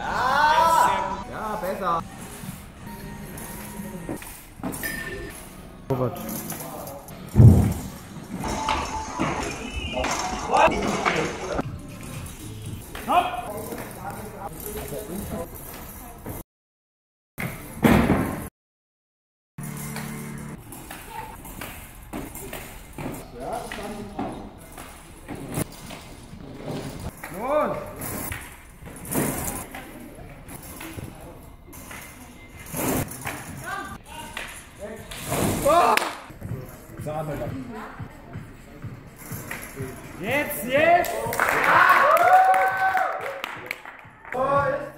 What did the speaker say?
Ja! Ja, besser. Robert. Hopp! Nun! Jetzt, jetzt! Ja!